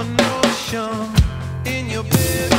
combination in your bed.